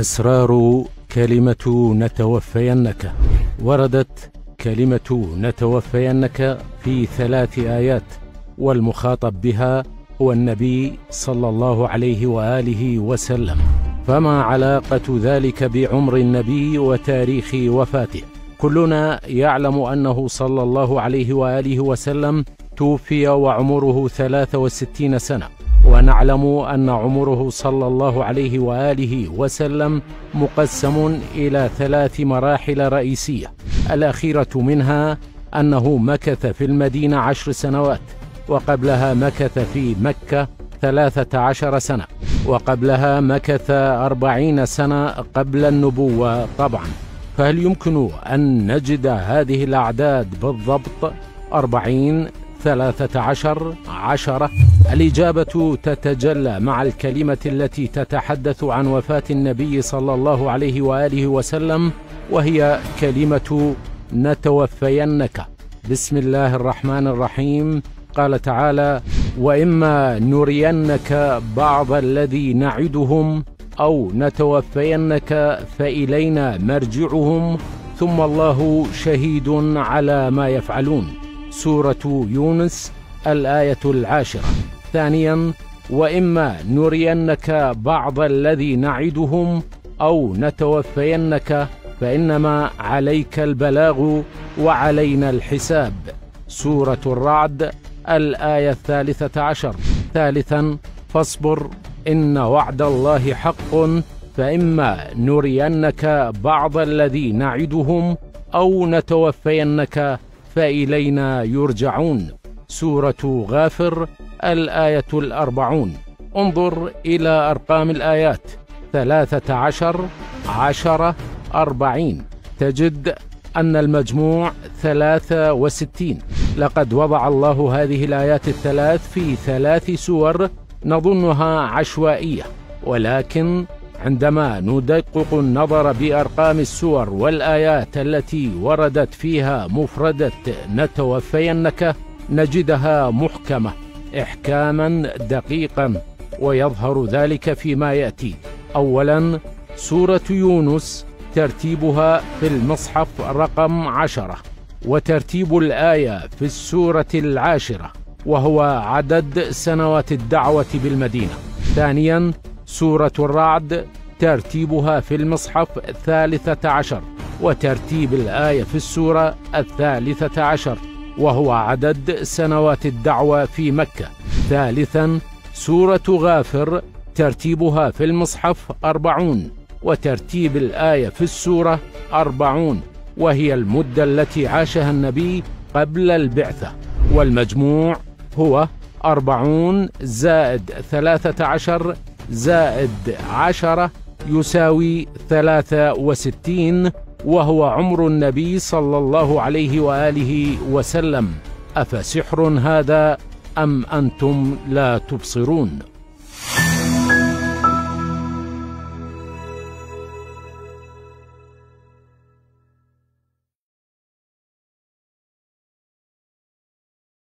أسرار كلمة نتوفينك. وردت كلمة نتوفينك في ثلاث آيات والمخاطب بها هو النبي صلى الله عليه وآله وسلم. فما علاقة ذلك بعمر النبي وتاريخ وفاته؟ كلنا يعلم أنه صلى الله عليه وآله وسلم توفي وعمره ثلاث وستين سنة. ونعلم أن عمره صلى الله عليه وآله وسلم مقسم إلى ثلاث مراحل رئيسية. الأخيرة منها أنه مكث في المدينة عشر سنوات وقبلها مكث في مكة ثلاثة عشر سنة وقبلها مكث أربعين سنة قبل النبوة طبعا. فهل يمكن أن نجد هذه الأعداد بالضبط؟ أربعين ثلاثة عشر عشرة. الإجابة تتجلى مع الكلمة التي تتحدث عن وفاة النبي صلى الله عليه وآله وسلم وهي كلمة نتوفينك. بسم الله الرحمن الرحيم. قال تعالى وإما نرينك بعض الذي نعدهم أو نتوفينك فإلينا مرجعهم ثم الله شهيد على ما يفعلون. سورة يونس الآية العاشرة. ثانيا وإما نرينك بعض الذي نعدهم أو نتوفينك فإنما عليك البلاغ وعلينا الحساب. سورة الرعد الآية الثالثة عشر. ثالثا فاصبر إن وعد الله حق فإما نرينك بعض الذي نعدهم أو نتوفينك فإلينا يرجعون. سورة غافر الآية الأربعون. انظر إلى أرقام الآيات. ثلاثة عشر عشرة أربعين. تجد أن المجموع ثلاثة وستين. لقد وضع الله هذه الآيات الثلاث في ثلاث سور نظنها عشوائية. ولكن عندما ندقق النظر بأرقام السور والآيات التي وردت فيها مفردة نتوفينك نجدها محكمة إحكاما دقيقا ويظهر ذلك فيما يأتي. اولا سورة يونس ترتيبها في المصحف رقم عشرة وترتيب الآية في السورة العاشرة وهو عدد سنوات الدعوة بالمدينة. ثانيا سورة الرعد ترتيبها في المصحف الثالثة عشر وترتيب الآية في السورة الثالثة عشر وهو عدد سنوات الدعوة في مكة. ثالثا سورة غافر ترتيبها في المصحف أربعون وترتيب الآية في السورة أربعون وهي المدة التي عاشها النبي قبل البعثة. والمجموع هو أربعون زائد ثلاثة عشر زائد عشرة يساوي ثلاثة وستين وهو عمر النبي صلى الله عليه وآله وسلم. أفسحر هذا أم أنتم لا تبصرون؟